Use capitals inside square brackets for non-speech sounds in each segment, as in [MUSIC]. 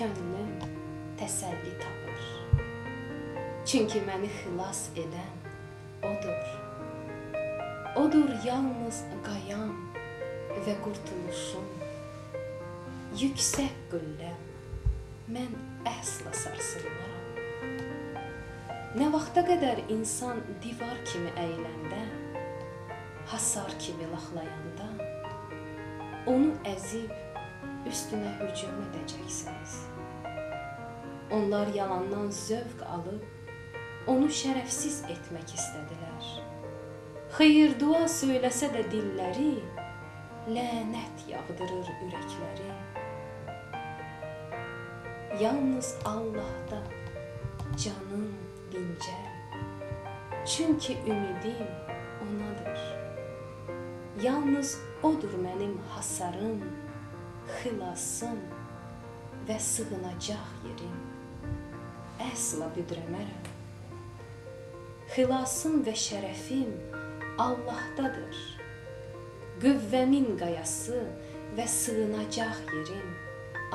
Könlüm təsəlli tapır. Çünki məni xilas edən odur. Odur yalnız qayam və qurtuluşum. Yüksək qüllə mən əsla sarsılmaram. Nə vaxta qədər insan divar kimi əyiləndə, hasar kimi laxlayanda, onu əzib üstünə hücum edəcəksiniz. Onlar yalandan zövq alıb onu şərəfsiz etmək istədilər. Xeyir dua söyləsə də dilləri lənət yağdırır ürəkləri. Yalnız Allahda canım dincəl. Çünki ümidim onadır. Yalnız odur mənim hasarım, xilasım və sığınacaq yerim. Əsla büdrəmərəm. Xilasım və şərəfim Allahdadır. Qüvvəmin qayası və sığınacaq yerim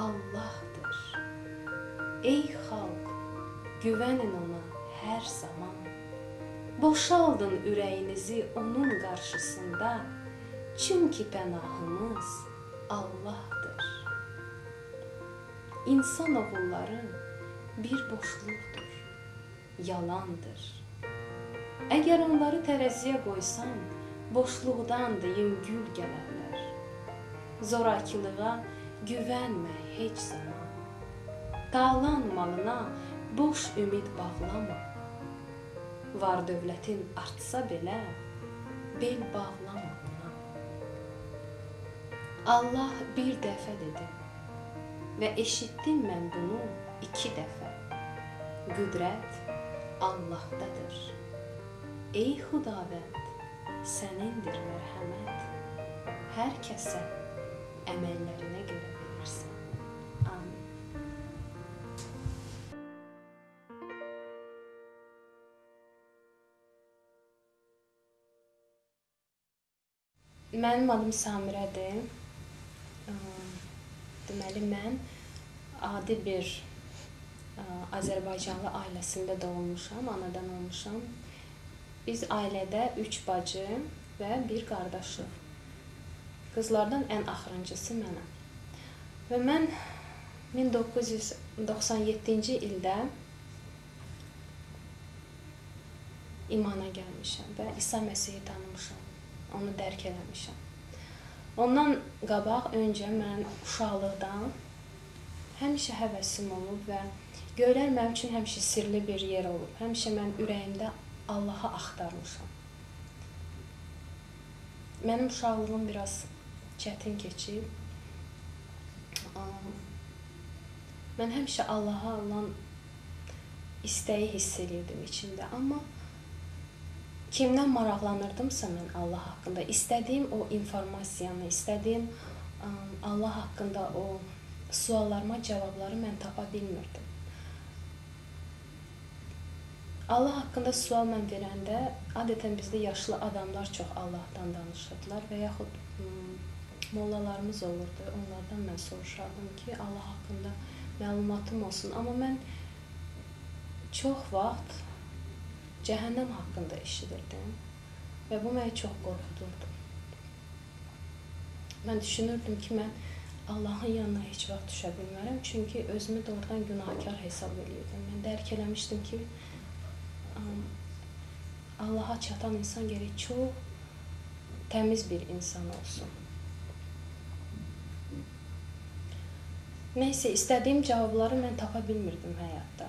Allahdır. Ey xalq, güvənin ona hər zaman. Boşaldın ürəyinizi onun qarşısında, çünki pənahımız Allahdır. İnsan oğulları bir boşluqdur, yalandır. Əgər onları tərəziyə qoysan, boşluqdan da yüngül gələrlər. Zorakılığa güvənmə heç zaman. Qalan malına boş ümid bağlama. Var dövlətin artsa belə bel bağlama. Allah bir dəfə dedi və eşitdim mən bunu iki dəfə. Qüdrət Allahdadır. Ey Xudavənd, sənindir mərhəmət. Hər kəsə əməllərinə görə verirsən. Amin. Mənim adım Samirədir. Deməli mən adi bir Azərbaycanlı ailəsində doğulmuşam, anadan olmuşam. Biz ailədə 3 bacı və bir qardaşıq. Qızlardan ən axırıncısı mənəm. Və mən 1997-ci ildə imana gəlmişəm və İsa Məsihi tanımışam. Onu dərk eləmişəm. Ondan qabaq öncə mən uşaqlıqdan həmişə həvəsim olub və göylər mənim üçün həmişə sirli bir yer olub. Həmişə mən ürəyimdə Allahı axtarmışam. Mənim uşaqlığım biraz çətin keçib. Mən həmişə Allaha olan istəyi hiss edirdim içimdə, amma kimdən maraqlanırdımsa mən Allah haqqında, istədiyim o informasiyanı, istədiyim Allah haqqında o suallarıma cavabları mən tapa bilmirdim. Allah haqqında sual mən verəndə adətən bizdə yaşlı adamlar çox Allahdan danışırdılar və yaxud mollalarımız olurdu. Onlardan mən soruşardım ki, Allah haqqında məlumatım olsun. Amma mən çox vaxt cəhənnəm haqqında eşidirdim və bu məni çox qorxudurdu. Mən düşünürdüm ki, mən Allahın yanına heç vaxt düşə bilmərəm, çünki özümü doğrudan günahkar hesab eləyirdim. Mən dərk eləmişdim ki, Allaha çatan insan gərək çox təmiz bir insan olsun. Nəysə, istədiyim cavabları mən tapa bilmirdim həyatda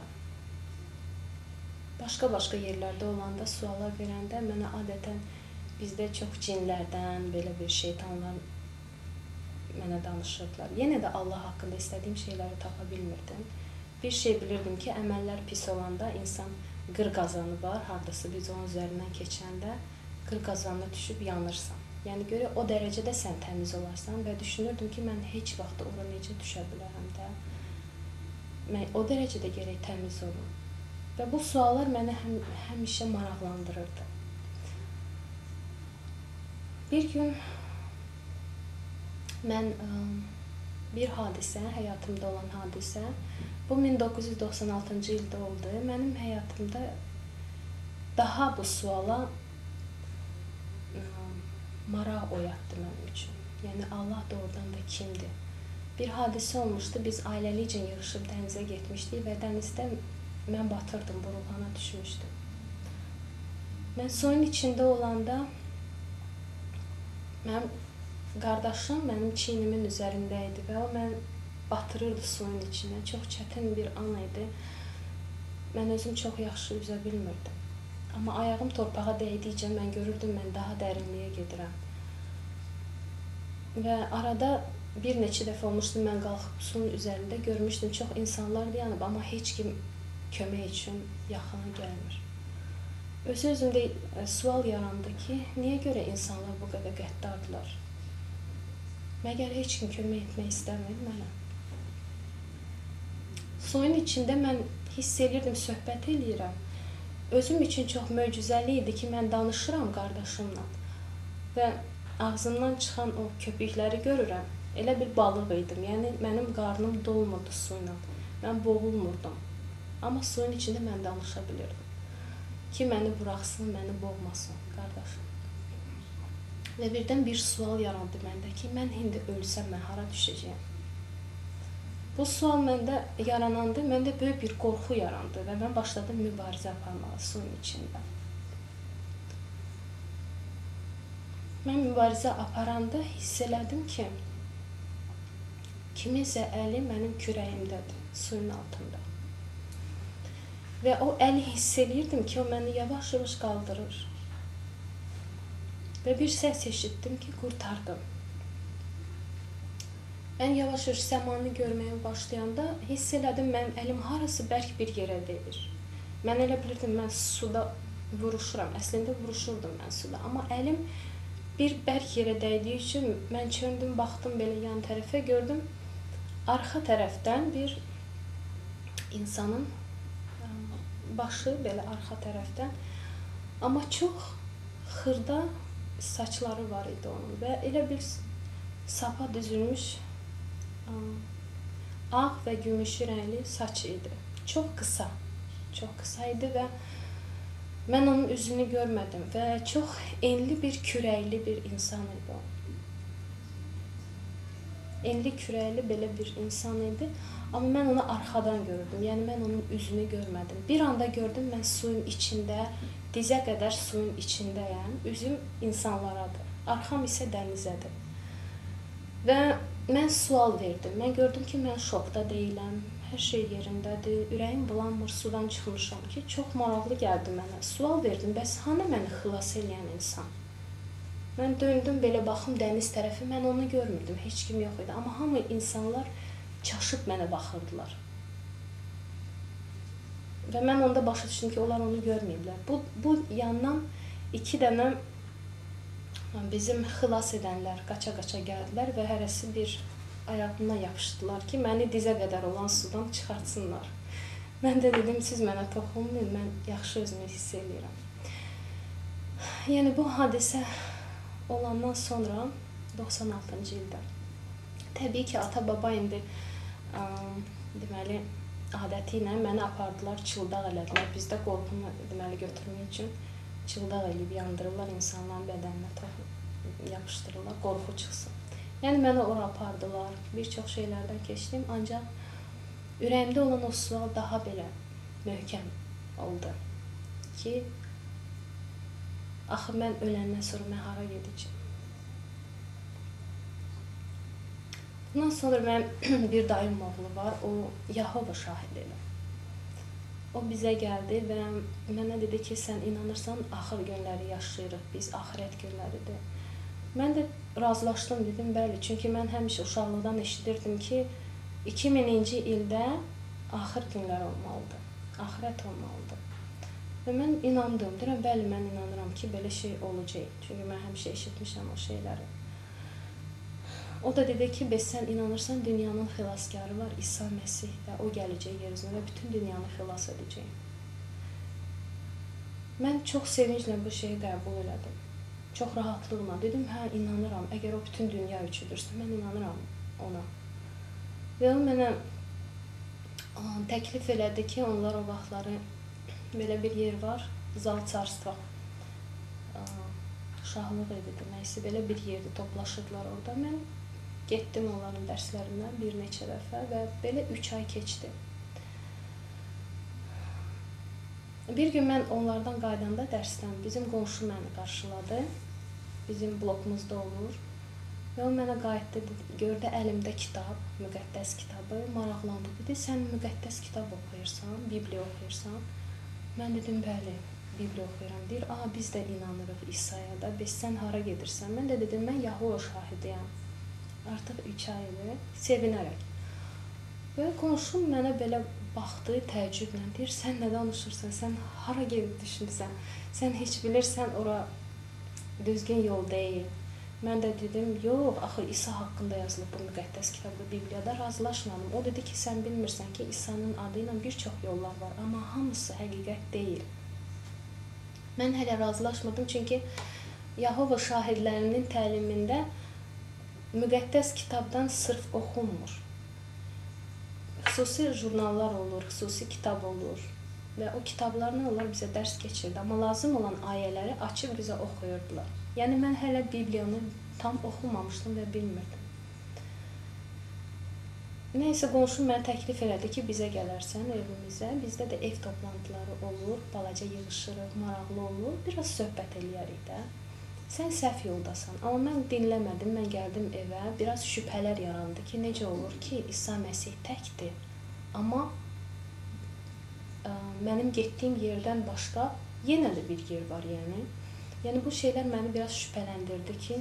başqa-başqa yerlərdə olanda suallar verəndə mənə adətən bizdə çox cinlərdən, belə bir şeytanlar mənə danışırdılar. Yenə də Allah haqqında istədiyim şeyləri tapa bilmirdim. Bir şey bilirdim ki, əməllər pis olanda insan qır qazanı var, hardasa biz onun üzərindən keçəndə qır qazanına düşüb yanırsan. Yəni görə o dərəcədə sən təmiz olarsan və düşünürdüm ki, mən heç vaxt ora necə düşə bilərəm də. Mən o dərəcədə gərək təmiz olum. Və bu suallar məni həm, həmişə maraqlandırırdı. Bir gün mən ə, bir hadisə, həyatımda olan hadisə. Bu 1996-cı ildə oldu. Mənim həyatımda daha bu suala ə, maraq oyatdı mənim üçün. Yəni Allah doğrudan da kimdir? Bir hadisə olmuşdu. Biz ailəlicə yığılıb dənizə getmişdik və dənizdə mən batırdım, burulğana düşmüşdüm. Mən suyun içində olanda mənim qardaşım mənim çiynimin üzərində idi və o mən batırırdı suyun içinə. Çox çətin bir an idi. Mən özüm çox yaxşı üzə bilmirdim. Amma ayağım torpağa dəydikcə mən görürdüm mən daha dərinliyə gedirəm. Və arada bir neçə dəfə olmuşdu mən qalxıb suyun üzərində görmüşdüm çox insanlar dayanıb, amma heç kim kömək üçün yaxına gəlmir. Öz özümdə e, sual yarandı ki, niyə görə insanlar bu qədər qəddardılar? Məgər heç kim kömək etmək istəmir mənə? Suyun içində mən hiss edirdim, söhbət eləyirəm. Özüm üçün çox möcüzəli idi ki, mən danışıram qardaşımla. Və ağzımdan çıxan o köpükləri görürəm. Elə bir balıq idim. Yəni mənim qarnım dolmurdu suyla. Mən boğulmurdum. Amma suyun içində mən danışa bilirdim. Ki məni buraxsın, məni boğmasın, qardaşım. Və birdən bir sual yarandı məndə ki, mən indi ölsəm mən hara düşəcəyəm? Bu sual məndə yarananda məndə böyük bir qorxu yarandı və mən başladım mübarizə aparmağa suyun içində. Mən mübarizə aparanda hiss elədim ki, kiminsə əli mənim kürəyimdədir, suyun altında. Və o əli hiss eləyirdim ki, o məni yavaş-yavaş qaldırır. Və bir səs eşitdim ki, qurtardım. Mən yavaş-yavaş səmanı görməyə başlayanda hiss elədim mənim əlim harası bərk bir yerə dəyir. Mən elə bilirdim mən suda vuruşuram. Əslində vuruşurdum mən suda, amma əlim bir bərk yerə dəydiyi üçün mən çöndüm, baxdım belə yan tərəfə, gördüm arxa tərəfdən bir insanın başı belə arxa tərəfdən amma çox xırda saçları var idi onun və elə bir sapa düzülmüş ağ və gümüşü rəngli saç idi. Çox qısa, çox qısa idi və Mən onun üzünü görmədim və çox enli bir kürəkli bir insan idi o. Enli kürəkli belə bir insan idi, amma mən onu arxadan gördüm. Yəni mən onun üzünü görmədim. Bir anda gördüm mən suyun içində, dizə qədər suyun içindəyəm. Üzüm insanlaradır. Arxam isə dənizədir. Və mən sual verdim. Mən gördüm ki, mən şokda deyiləm hər şey yerindədir, ürəyim bulanmır, sudan çıxmışam ki, çox maraqlı gəldi mənə. Sual verdim, bəs hanı məni xilas edən insan? Mən döndüm belə baxım dəniz tərəfi, mən onu görmürdüm, heç kim yox idi. Amma hamı insanlar çaşıb mənə baxırdılar. Və mən onda başa düşdüm ki, onlar onu görməyiblər. Bu bu yandan 2 dənə bizim xilas edənlər qaça-qaça gəldilər və hərəsi bir ayağımdan yapışdılar ki, məni dizə qədər olan sudan çıxartsınlar. Mən də dedim, siz mənə toxunmayın, mən yaxşı özümü hiss edirəm. Yəni bu hadisə olandan sonra 96-cı ildə təbii ki, ata-baba indi ə, deməli adəti ilə məni apardılar, çıldaq elədilər. Bizdə qorxunu deməli götürmək üçün çıldaq eləyib yandırırlar insanların bədəninə toxun yapışdırırlar, qorxu çıxsın. Yəni məni ora apardılar. Bir çox şeylərdən keçdim, ancaq ürəyimdə olan o sual daha belə möhkəm oldu ki, axı mən öləndən sonra mən hara gedəcəm? Bundan sonra mənim [CLEARS THROAT] bir dayım oğlu var, o Yahova şahididir. O bizə gəldi və mənə dedi ki, sən inanırsan, axır günləri yaşayırıq biz, axirət günləridir. Mən də razılaşdım dedim, bəli, çünki mən həmişə uşaqlıqdan eşidirdim ki, 2000-ci ildə axır günlər olmalıdır. Axirət olmalıdır. Və mən inandım. Deyirəm, bəli, mən inanıram ki, belə şey olacaq. Çünki mən həmişə eşitmişəm o şeyləri. O da dedi ki, bəs sən inanırsan, dünyanın xilaskarı var, İsa Məsih və o gələcək yer üzünə və bütün dünyanı xilas edəcək. Mən çox sevinclə bu şeyi qəbul elədim çox rahatlıqla dedim, hə, inanıram. Əgər o bütün dünya üçüdürsə, mən inanıram ona. Və o mənə təklif elədi ki, onlar o vaxtları belə bir yer var, Zal Çarstva. Şahlıq evidir, nəysə belə bir yerdə toplaşırdılar orada. Mən getdim onların dərslərinə bir neçə dəfə və belə 3 ay keçdi. Bir gün mən onlardan qaydanda dərsdən bizim qonşu məni qarşıladı. Bizim blokumuzda olur. Və o mənə qayıtdı, gördü əlimdə kitab, müqəddəs kitabı, maraqlandı. Dedi, sən müqəddəs kitab oxuyursan, Bibliya oxuyursan. Mən dedim, bəli, Bibliya oxuyuram. Deyir, "A, biz də inanırıq İsa'ya da. Bəs sən hara gedirsən?" Mən də dedim, "Mən Yahova şahidiyəm." Artıq 3 ay idi, sevinərək. Və qonşum mənə belə baxdı təəccüblə. Deyir, sən nə danışırsan? Sən hara gedib düşmüsən? Sən heç bilirsən ora düzgün yol deyil. Mən də dedim, yox, axı İsa haqqında yazılıb bu müqəddəs kitabda, Bibliyada razılaşmadım. O dedi ki, sən bilmirsən ki, İsa'nın adı ilə bir çox yollar var, amma hamısı həqiqət deyil. Mən hələ razılaşmadım çünki Yahova şahidlərinin təlimində müqəddəs kitabdan sırf oxunmur xüsusi jurnallar olur, xüsusi kitab olur və o kitablarla onlar bizə dərs keçirdi. Amma lazım olan ayələri açıb bizə oxuyurdular. Yəni mən hələ Bibliyanı tam oxumamışdım və bilmirdim. Nəysə qonşum mənə təklif elədi ki, bizə gələrsən evimizə. Bizdə də ev toplantıları olur, balaca yığışırıq, maraqlı olur, biraz söhbət eləyərik də. Sən səhv yoldasan. Amma mən dinləmədim. Mən gəldim evə. Biraz şübhələr yarandı ki, necə olur ki, İsa Məsih təkdir. Amma ə, mənim getdiyim yerdən başqa yenə də bir yer var, yəni. Yəni bu şeylər məni biraz şübhələndirdi ki,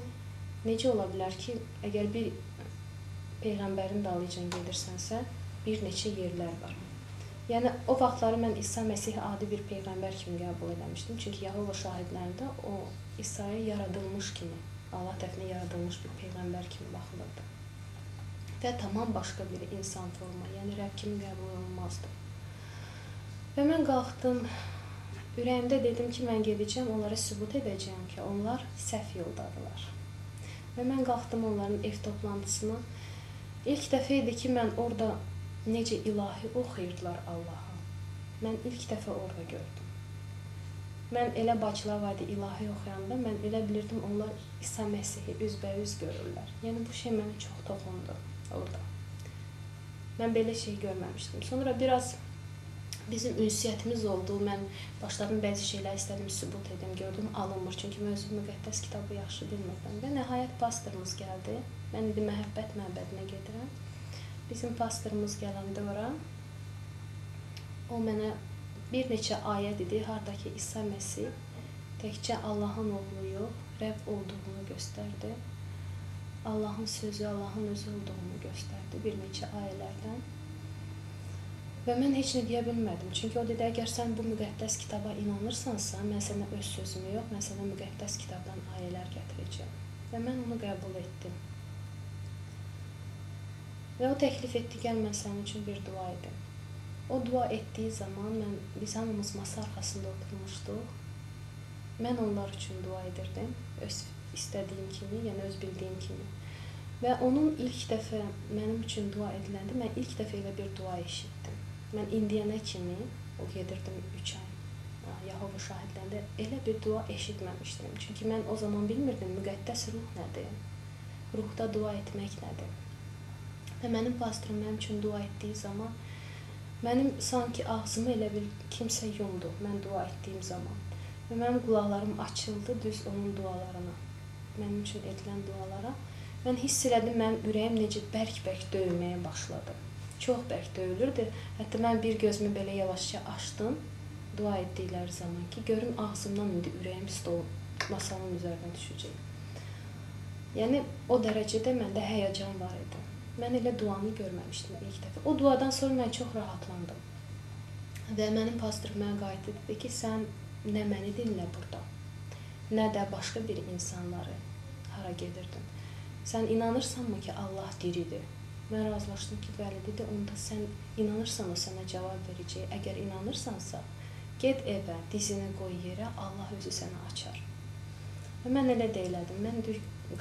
necə ola bilər ki, əgər bir peyğəmbərin dalıyca gedirsənsə, bir neçə yerlər var. Yəni o vaxtları mən İsa Məsihi adi bir peyğəmbər kimi qəbul etmişdim. Çünki Yahova şahidlərində o İsa'ya yaradılmış kimi, Allah tərəfindən yaradılmış bir peyğəmbər kimi baxılırdı. Və tamam başqa bir insan forma, yəni Rəbb kimi qəbul olunmazdı. Və mən qalxdım, ürəyimdə dedim ki, mən gedəcəm, onlara sübut edəcəyəm ki, onlar səhv yoldadılar. Və mən qalxdım onların ev toplantısına. İlk dəfə idi ki, mən orada necə ilahi oxuyurdular Allaha. Mən ilk dəfə orada gördüm. Mən elə idi ilahi oxuyanda, mən elə bilirdim onlar İsa Məsihi üzbəüz görürlər. Yəni bu şey mənə çox toxundu orada. Mən belə şey görməmişdim. Sonra biraz bizim ünsiyyətimiz oldu. Mən başladım bəzi şeylər istədim sübut edim, gördüm alınmır. Çünki mövzu müqəddəs kitabı yaxşı bilmirdim. Və nəhayət pastorumuz gəldi. Mən indi məhəbbət məbədinə gedirəm. Bizim pastorumuz gələndə ora o mənə bir neçə ayə dedi, hardakı İsa Məsih təkcə Allahın oğlu yox, Rəbb olduğunu göstərdi. Allahın sözü, Allahın özü olduğunu göstərdi bir neçə ayələrdən. Və mən heç nə deyə bilmədim. Çünki o dedi, əgər sən bu müqəddəs kitaba inanırsansa, mən sənə öz sözümü yox, mən sənə müqəddəs kitabdan ayələr gətirəcəm. Və mən onu qəbul etdim. Və o təklif etdi, gəl mən sənin üçün bir dua edim. O dua etdiyi zaman mən biz hamımız masa arxasında oturmuşduq. Mən onlar üçün dua edirdim, öz istədiyim kimi, yəni öz bildiyim kimi. Və onun ilk dəfə mənim üçün dua ediləndə mən ilk dəfə elə bir dua eşitdim. Mən indiyənə kimi o gedirdim 3 ay. Yahova şahidlərində elə bir dua eşitməmişdim. Çünki mən o zaman bilmirdim müqəddəs ruh nədir? Ruhda dua etmək nədir? Və mənim pastorum mənim üçün dua etdiyi zaman mənim sanki ağzımı elə bil kimsə yumdu mən dua etdiyim zaman. Və mənim qulaqlarım açıldı düz onun dualarına. Mənim üçün edilən dualara. Mən hiss elədim mənim ürəyim necə bərk-bərk döyməyə başladı. Çox bərk döyülürdü. Hətta mən bir gözümü belə yavaşca açdım dua etdikləri zaman ki, görüm ağzımdan indi ürəyim stol masanın üzərinə düşəcək. Yəni o dərəcədə məndə həyəcan var idi. Mən elə duanı görməmişdim ilk dəfə. O duadan sonra mən çox rahatlandım. Və mənim pastorum mənə qayıtdı dedi ki, sən nə məni dinlə burada, nə də başqa bir insanları hara gedirdin. Sən inanırsanmı ki, Allah diridir? Mən razılaşdım ki, bəli dedi. Onda sən inanırsan o sənə cavab verəcək. Əgər inanırsansa, get evə, dizini qoy yerə, Allah özü sənə açar. Və mən elə də elədim. Mən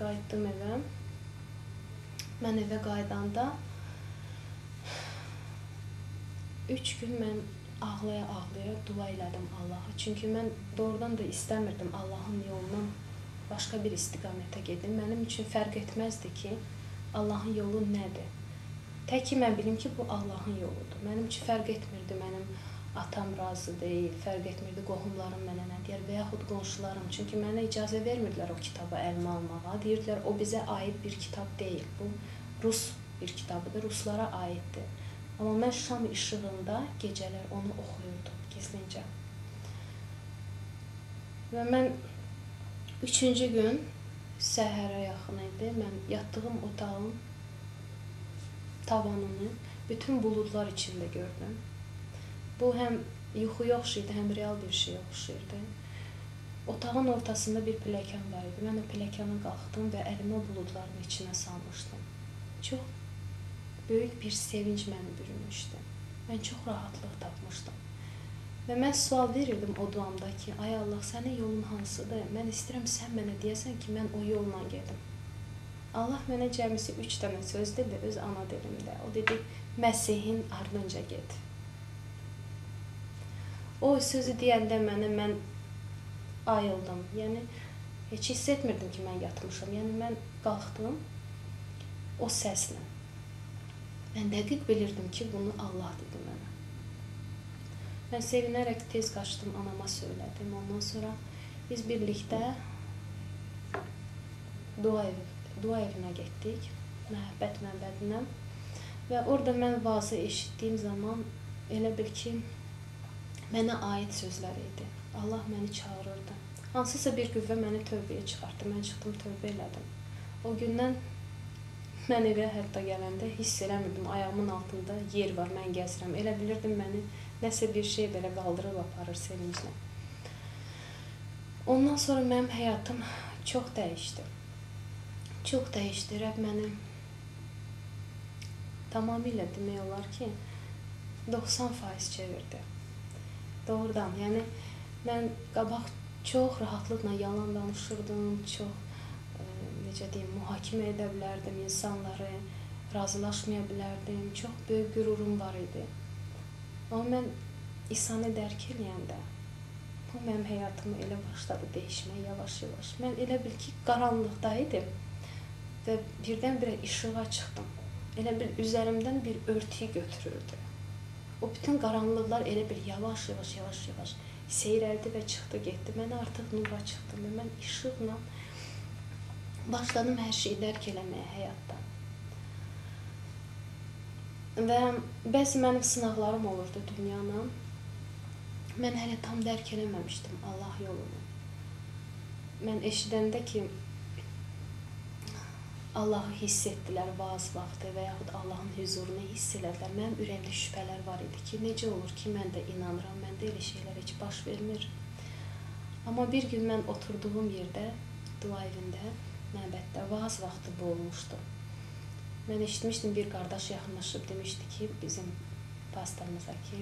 qayıtdım evə. Mən evə qayıdanda 3 gün mən ağlaya-ağlaya dua elədim Allaha. Çünki mən doğrudan da istəmirdim Allahın yolundan başqa bir istiqamətə gedim. Mənim üçün fərq etməzdi ki, Allahın yolu nədir. Tək ki mən bilim ki, bu Allahın yoludur. Mənim üçün fərq etmirdi mənim atam razı deyil, fərq etmirdi qohumlarım mənə nə deyər və yaxud qonşularım. Çünki mənə icazə vermirdilər o kitabı əlimə almağa. Deyirdilər, o bizə aid bir kitab deyil. Bu rus bir kitabıdır, ruslara aiddir. Amma mən şam işığında gecələr onu oxuyurdum gizlincə. Və mən üçüncü gün səhərə yaxın idi. Mən yatdığım otağın tavanını bütün buludlar içində gördüm. Bu həm yuxuya oxşayırdı, həm real bir şeyə oxşayırdı. Otağın ortasında bir pilləkən var idi. Mən o pilləkana qalxdım və əlimi buludların içinə salmışdım. Çox böyük bir sevinc məni bürümüşdü. Mən çox rahatlıq tapmışdım. Və mən sual verirdim o duamda ki, ay Allah, sənin yolun hansıdır? Mən istəyirəm sən mənə deyəsən ki, mən o yolla gedim. Allah mənə cəmisi 3 dənə söz dedi öz ana dilimdə. O dedi, Məsihin ardınca get. O sözü deyəndə mənə mən ayıldım. Yəni heç hiss etmirdim ki, mən yatmışam. Yəni mən qalxdım o səslə. Mən dəqiq bilirdim ki, bunu Allah dedi mənə. Mən sevinərək tez qaçdım, anama söylədim. Ondan sonra biz birlikdə dua evi, dua evinə getdik, məhəbbət məbədinə. Və orada mən vazı eşitdiyim zaman elə bil ki, mənə aid sözlər idi. Allah məni çağırırdı. Hansısa bir qüvvə məni tövbəyə çıxartdı. Mən çıxdım, tövbə elədim. O gündən mən evə hətta gələndə hiss eləmirdim ayağımın altında yer var, mən gəzirəm. Elə bilirdim məni nəsə bir şey belə qaldırıb aparır sevinclə. Ondan sonra mənim həyatım çox dəyişdi. Çox dəyişdi. Rəbb məni tamamilə demək olar ki, 90% çevirdi. Doğrudan, yəni mən qabaq çox rahatlıqla yalan danışırdım, çox ə, e, necə deyim, mühakimə edə bilərdim insanları, razılaşmaya bilərdim. Çox böyük qürurum var idi. Amma mən İsa'nı dərk eləyəndə bu mənim həyatımı elə başladı dəyişməyə yavaş-yavaş. Mən elə bil ki, qaranlıqda idim və birdən-birə işığa çıxdım. Elə bil üzərimdən bir örtüyü götürürdü. O bütün qaranlıqlar elə bil yavaş-yavaş, yavaş-yavaş seyrəldi və çıxdı, getdi. Mən artıq nura çıxdım və mən işıqla başladım hər şeyi dərk eləməyə həyatda. Və bəzi mənim sınaqlarım olurdu dünyanı. Mən hələ tam dərk eləməmişdim Allah yolunu. Mən eşidəndə ki Allahı hiss etdilər vaz vaxtı və yaxud Allahın huzurunu hiss elədilər. Mənim ürəyimdə şübhələr var idi ki, necə olur ki, mən də inanıram, məndə elə şeylər heç baş vermir. Amma bir gün mən oturduğum yerdə, dua evində, məbəddə vaz vaxtı bu olmuşdu. Mən eşitmişdim bir qardaş yaxınlaşıb demişdi ki, bizim pastorumuza ki,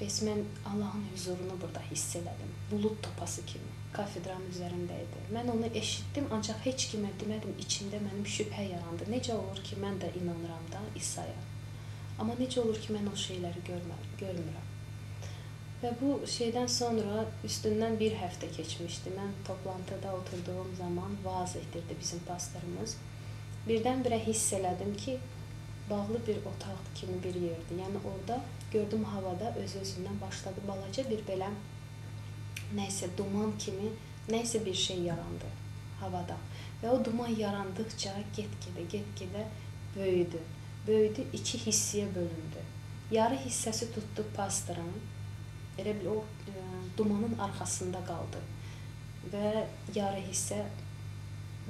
bəs mən Allahın huzurunu burada hiss elədim. Bulud topası kimi kafedranın üzərində idi. Mən onu eşitdim, ancaq heç kimə demədim, içimdə mənim şübhə yarandı. Necə olur ki, mən də inanıram da İsa'ya. Amma necə olur ki, mən o şeyləri görmür, görmürəm. Və bu şeydən sonra üstündən bir həftə keçmişdi. Mən toplantıda oturduğum zaman vaaz etdirdi bizim pastorumuz birdən-birə hiss elədim ki, bağlı bir otaq kimi bir yerdir. Yəni orada gördüm havada öz-özündən başladı balaca bir belə nəsə duman kimi nəsə bir şey yarandı havada. Və o duman yarandıqca get-gedə, get-gedə böyüdü. Böyüdü, iki hissiyə bölündü. Yarı hissəsi tutdu pastorun. Elə bil o e, dumanın arxasında qaldı. Və yarı hissə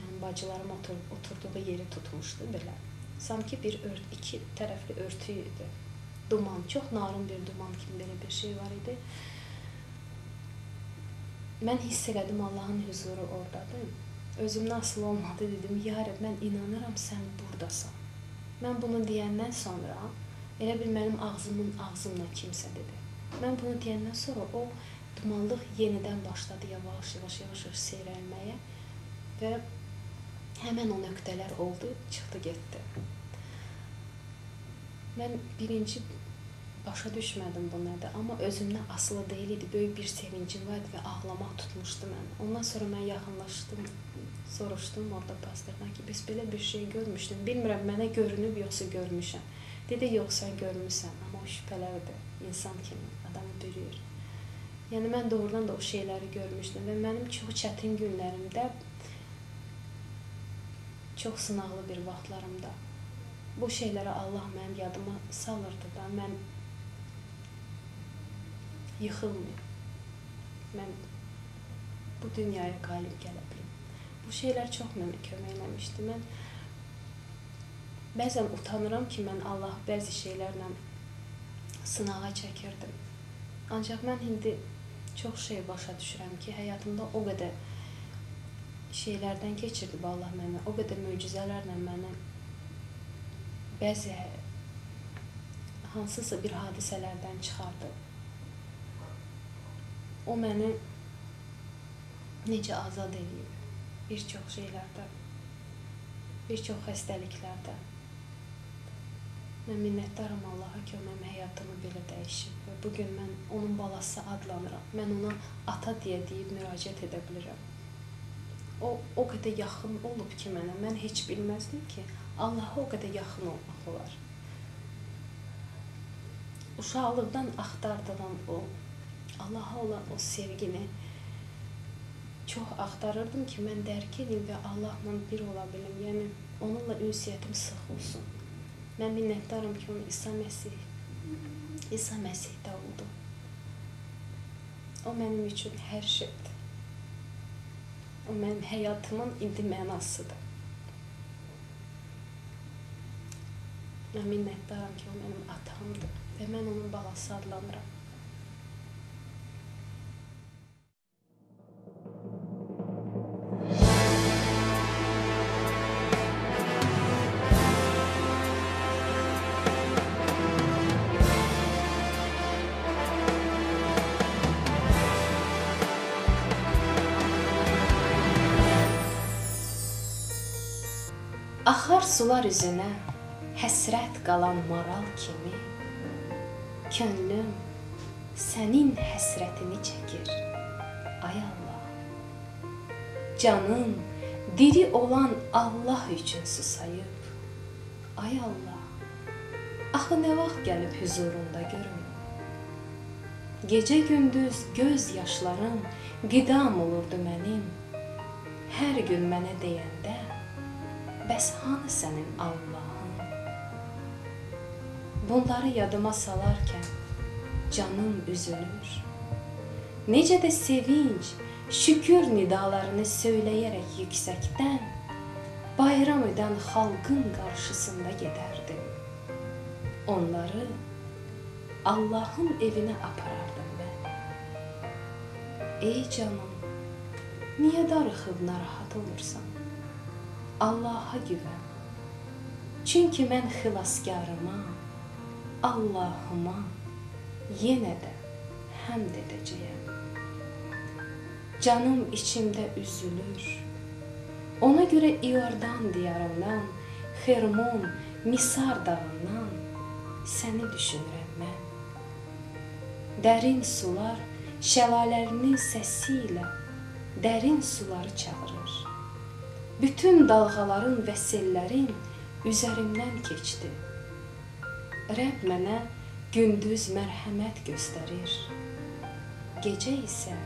mənim bacılarım otur oturduğu yeri tutmuşdu belə. Sanki bir ört, iki tərəfli örtü idi. Duman, çox narın bir duman kimi belə bir şey var idi. Mən hiss elədim Allahın huzuru ordadır. Özümdən asılı olmadı dedim, ya Rəbb, mən inanıram sən burdasan. Mən bunu deyəndən sonra elə bil mənim ağzımın ağzımla kimsə dedi. Mən bunu deyəndən sonra o dumanlıq yenidən başladı yavaş-yavaş yavaş-yavaş seyrəlməyə və Həmən o nöqtələr oldu, çıxdı, getdi. Mən birinci başa düşmədim bu nədir, amma özümdən asılı deyil idi. Böyük bir sevincim var idi və ağlamaq tutmuşdu məni. Ondan sonra mən yaxınlaşdım, soruşdum orada pastordan ki, biz belə bir şey görmüşdüm. Bilmirəm mənə görünüb yoxsa görmüşəm. Dedi, yox sən görmüsən, amma o şübhələrdir insan kimi adamı bürüyür. Yəni mən doğrudan da o şeyləri görmüşdüm və mənim çox çətin günlərimdə çox sınaqlı bir vaxtlarımda bu şeyləri Allah mənim yadıma salırdı da mən yıxılmayım. Mən bu dünyaya qalib gələ bilim. Bu şeylər çox mənə kömək eləmişdi. Mən bəzən utanıram ki, mən Allah bəzi şeylərlə sınağa çəkirdim. Ancaq mən indi çox şey başa düşürəm ki, həyatımda o qədər şeylərdən keçirdi Allah mənə, o qədər möcüzələrlə mənə bəzi hansısa bir hadisələrdən çıxardı. O məni necə azad eləyib bir çox şeylərdə, bir çox xəstəliklərdə. Mən minnətdaram Allaha ki, o mənim həyatımı belə dəyişib və bu gün mən onun balası adlanıram. Mən ona ata deyə deyib müraciət edə bilirəm. O o qədər yaxın olub ki mənə, mən heç bilməzdim ki, Allaha o qədər yaxın olmaq olar. Uşaqlıqdan axtardığım o Allaha olan o sevgini çox axtarırdım ki, mən dərk edim və Allahla bir ola bilim. Yəni onunla ünsiyyətim sıx olsun. Mən minnətdaram ki, onu İsa Məsih İsa Məsihdə oldu. O mənim üçün hər şeydir. O mənim həyatımın indi mənasıdır. Mən minnətdaram ki, o mənim atamdır və mən onun balası adlanıram. Sular üzünə həsrət qalan maral kimi könlüm sənin həsrətini çəkir. Ay Allah. Canım diri olan Allah üçün susayıb. Ay Allah. Axı nə vaxt gəlib huzurunda görüm. Gecə gündüz göz yaşlarım qidam olurdu mənim. Hər gün mənə deyəndə Bəs hanı sənin Allahın? Bunları yadıma salarkən canım üzülür. Necə də sevinc, şükür nidalarını söyləyərək yüksəkdən bayram edən xalqın qarşısında gedərdim. Onları Allahın evinə aparardım mən. Ey canım, niyə darıxıb narahat olursan? Allaha güvən. Çünki mən xilaskarıma, Allahıma yenə də həmd edəcəyəm. Canım içimdə üzülür. Ona görə İordan diyarından, Xermon, Misar dağından səni düşünürəm mən. Dərin sular şəlalərinin səsi ilə dərin suları çağırır. Bütün dalğaların və sellərin üzərimdən keçdi. Rəbb mənə gündüz mərhəmət göstərir. Gecə isə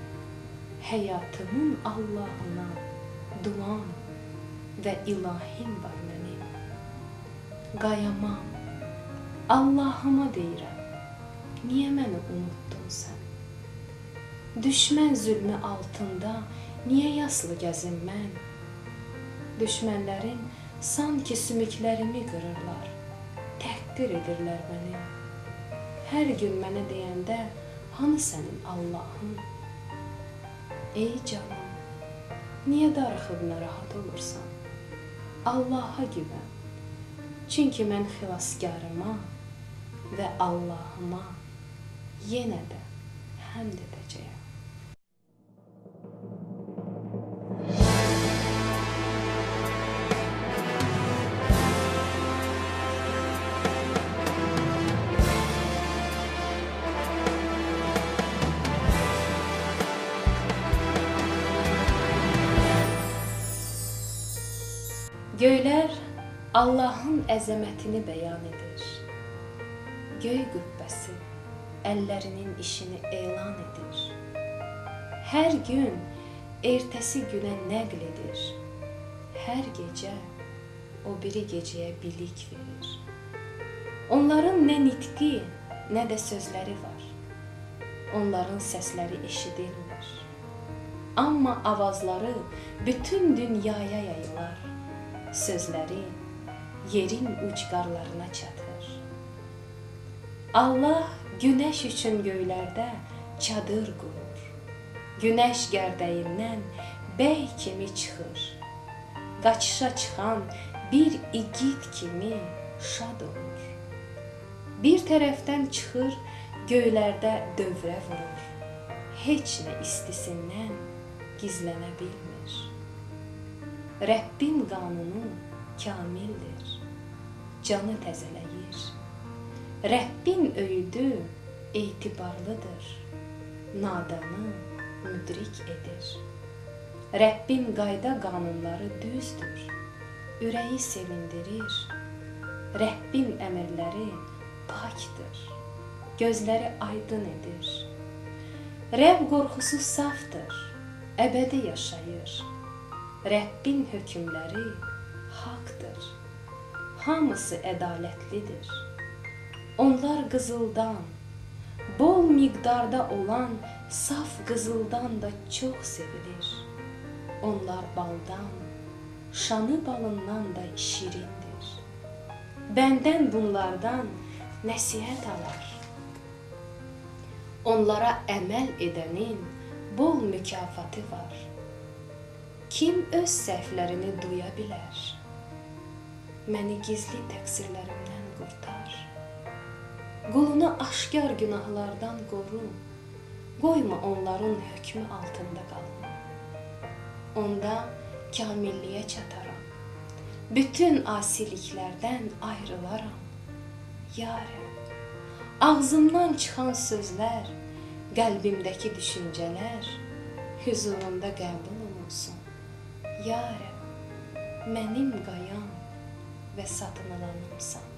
həyatımın Allahına duam və ilahim var mənim. Qayamam. Allahıma deyirəm. Niyə məni unutdun sən? Düşmən zülmü altında niyə yaslı gəzim mən? Düşmənlərim sanki sümüklərimi qırırlar. Təhqir edirlər məni. Hər gün mənə deyəndə hanı sənin Allahın? Ey canım, niyə darıxıb narahat olursan? Allaha güvən. Çünki mən xilaskarıma və Allahıma yenə də həmd edəcəyəm. Allahın əzəmətini bəyan edir. Göy qübbəsi əllərinin işini elan edir. Hər gün ertəsi günə nəql edir. Hər gecə o biri gecəyə bilik verir. Onların nə nitqi, nə də sözləri var. Onların səsləri eşidilmir. Amma avazları bütün dünyaya yayılar. Sözləri yerin ucqarlarına çatır. Allah günəş üçün göylərdə çadır qurur. Günəş gərdəyindən bəy kimi çıxır. Qaçışa çıxan bir igid kimi şad olur. Bir tərəfdən çıxır, göylərdə dövrə vurur. Heç nə istisindən gizlənə bilmir. Rəbbin qanunu kamildir. Canı təzələyir. Rəbbin öyüdü etibarlıdır. Nadanı müdrik edir. Rəbbin qayda qanunları düzdür. Ürəyi sevindirir. Rəbbin əmrləri pakdır gözləri aydın edir. Rəbb qorxusu safdır, əbədi yaşayır. Rəbbin hökmləri haqqdır. Hamısı ədalətlidir. Onlar qızıldan, bol miqdarda olan saf qızıldan da çox sevilir. Onlar baldan, şanı balından da şirindir. Bəndən bunlardan nəsihət alar. Onlara əməl edənin bol mükafatı var. Kim öz səhvlərini duya bilər? Məni gizli təqsirlərimdən qurtar. Qulunu aşkar günahlardan qoru. Qoyma onların hökmü altında qalım. Onda kamilliyə çataram. Bütün asiliklərdən ayrılaram. Ya Rəbb Ağzımdan çıxan sözlər, qəlbimdəki düşüncələr huzurunda qəbul olunsun. Ya Rəbb, mənim qayam ve satın alan insan.